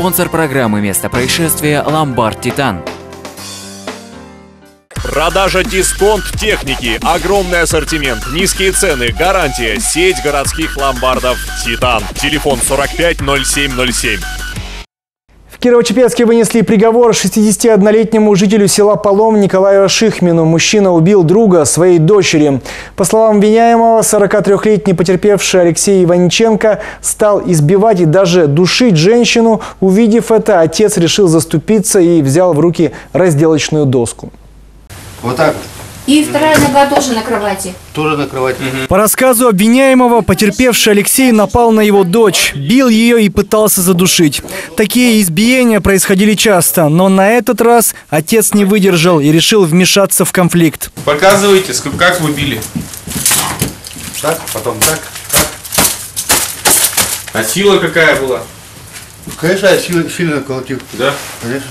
Спонсор программы «Место происшествия» «Ломбард Титан». Продажа дисконт техники, огромный ассортимент, низкие цены, гарантия, сеть городских ломбардов «Титан». Телефон 450707. Кирово-Чепецке вынесли приговор 61-летнему жителю села Полом Николаю Шихмину. Мужчина убил друга своей дочери. По словам обвиняемого, 43-летний потерпевший Алексей Иванченко стал избивать и даже душить женщину. Увидев это, отец решил заступиться и взял в руки разделочную доску. Вот так вот. И вторая нога тоже на кровати. Тоже на кровати. По рассказу обвиняемого, потерпевший Алексей напал на его дочь, бил ее и пытался задушить. Такие избиения происходили часто, но на этот раз отец не выдержал и решил вмешаться в конфликт. Показывайте, как вы били. Так, потом так, так. А сила какая была? Конечно, я сильно, сильно колотил. Да? Конечно.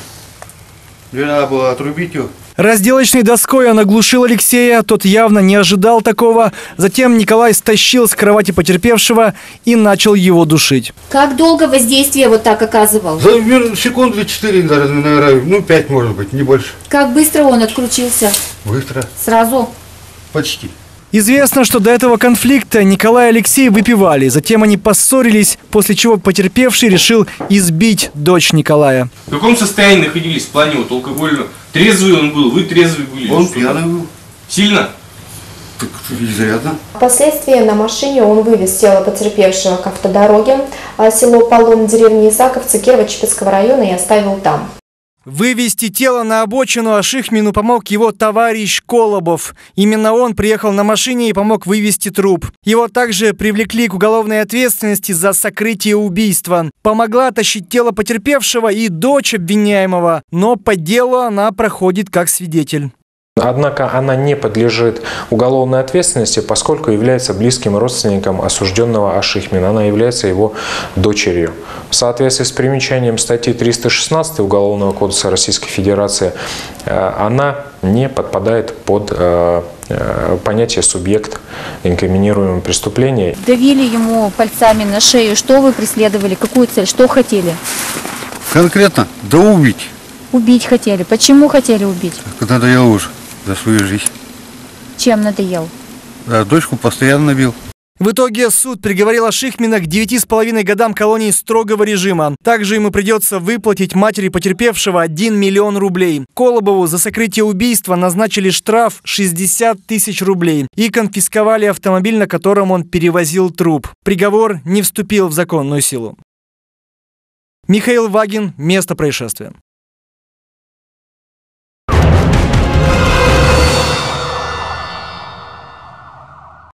Мне надо было отрубить ее. Разделочной доской он оглушил Алексея, тот явно не ожидал такого. Затем Николай стащил с кровати потерпевшего и начал его душить. Как долго воздействие вот так оказывал? За секунды четыре, даже, наверное, ну пять может быть, не больше. Как быстро он отключился? Быстро. Сразу? Почти. Известно, что до этого конфликта Николай и Алексей выпивали. Затем они поссорились, после чего потерпевший решил избить дочь Николая. В каком состоянии находились в плане вот алкогольного? Трезвый он был, вы трезвый были? Он пьяный был. Сильно? Так изрядно. Впоследствии на машине он вывез тело потерпевшего к автодороге, а село Полом деревни Исаковцы Кирово-Чепецкого района и оставил там. Вывести тело на обочину Ашихмину помог его товарищ Колобов. Именно он приехал на машине и помог вывести труп. Его также привлекли к уголовной ответственности за сокрытие убийства. Помогла тащить тело потерпевшего и дочь обвиняемого, но по делу она проходит как свидетель. Однако она не подлежит уголовной ответственности, поскольку является близким родственником осужденного Ашихмина. Она является его дочерью. В соответствии с примечанием статьи 316 Уголовного кодекса Российской Федерации, э, она не подпадает под э, э, понятие субъект инкриминируемого преступления. Давили ему пальцами на шею. Что вы преследовали? Какую цель? Что хотели? Конкретно, да убить. Убить хотели. Почему хотели убить? Как надоело уже за свою жизнь. Чем надоел? А дочку постоянно бил. В итоге суд приговорил Ашихмина к 9,5 годам колонии строгого режима. Также ему придется выплатить матери потерпевшего 1 миллион рублей. Колобову за сокрытие убийства назначили штраф 60 тысяч рублей и конфисковали автомобиль, на котором он перевозил труп. Приговор не вступил в законную силу. Михаил Вагин. Место происшествия.